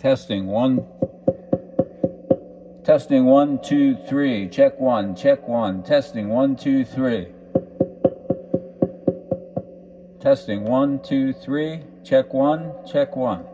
Testing one. Testing one, two, three. Check one, check one. Testing one, two, three. Testing one, two, three. Check one, check one.